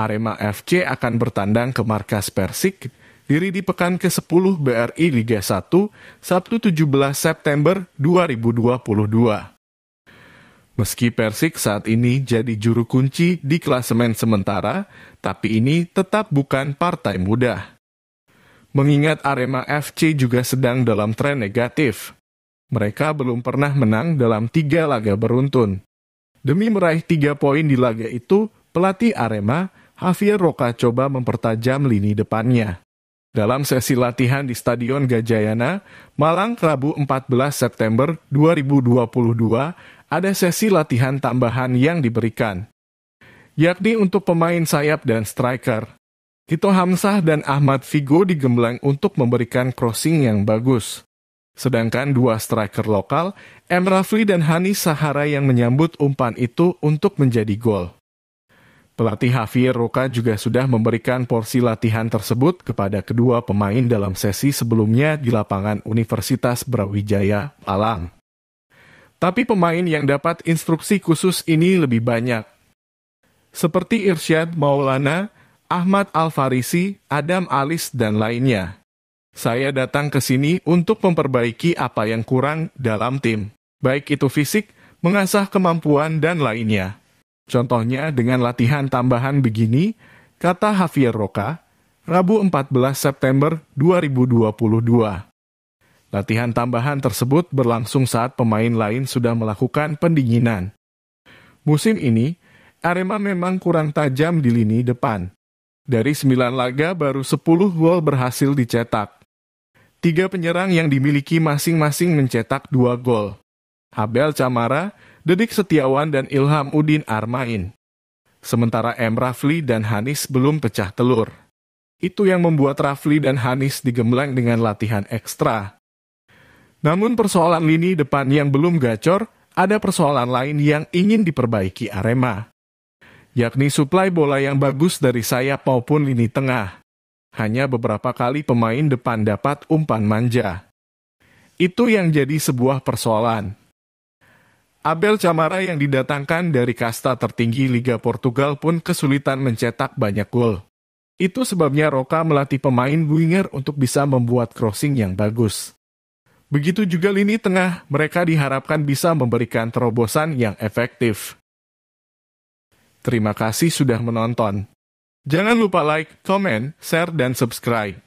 Arema FC akan bertandang ke markas Persik diri di pekan ke-10 BRI Liga 1 Sabtu 17 September 2022. Meski Persik saat ini jadi juru kunci di klasemen sementara, tapi ini tetap bukan partai mudah. Mengingat Arema FC juga sedang dalam tren negatif. Mereka belum pernah menang dalam tiga laga beruntun. Demi meraih tiga poin di laga itu, pelatih Arema Javier Roca coba mempertajam lini depannya. Dalam sesi latihan di Stadion Gajayana, Malang Rabu 14 September 2022, ada sesi latihan tambahan yang diberikan, yakni untuk pemain sayap dan striker. Tito Hamzah dan Ahmad Figo digembleng untuk memberikan crossing yang bagus. Sedangkan dua striker lokal, M. Rafli dan Hani Sahara yang menyambut umpan itu untuk menjadi gol. Pelatih Javier Roca juga sudah memberikan porsi latihan tersebut kepada kedua pemain dalam sesi sebelumnya di lapangan Universitas Brawijaya, Malang. Tapi pemain yang dapat instruksi khusus ini lebih banyak. Seperti Irsyad Maulana, Ahmad Al-Farisi, Adam Alis, dan lainnya. Saya datang ke sini untuk memperbaiki apa yang kurang dalam tim, baik itu fisik, mengasah kemampuan, dan lainnya. Contohnya dengan latihan tambahan begini, kata Javier Roca, Rabu 14 September 2022. Latihan tambahan tersebut berlangsung saat pemain lain sudah melakukan pendinginan. Musim ini, Arema memang kurang tajam di lini depan. Dari 9 laga, baru 10 gol berhasil dicetak. Tiga penyerang yang dimiliki masing-masing mencetak dua gol. Habel Camara, Dedik Setiawan dan Ilham Udin Armain. Sementara M. Rafli dan Hanis belum pecah telur. Itu yang membuat Rafli dan Hanis digembleng dengan latihan ekstra. Namun persoalan lini depan yang belum gacor, ada persoalan lain yang ingin diperbaiki Arema. Yakni suplai bola yang bagus dari sayap maupun lini tengah. Hanya beberapa kali pemain depan dapat umpan manja. Itu yang jadi sebuah persoalan. Abel Camara yang didatangkan dari kasta tertinggi Liga Portugal pun kesulitan mencetak banyak gol. Itu sebabnya Roka melatih pemain winger untuk bisa membuat crossing yang bagus. Begitu juga lini tengah, mereka diharapkan bisa memberikan terobosan yang efektif. Terima kasih sudah menonton. Jangan lupa like, comment, share, dan subscribe.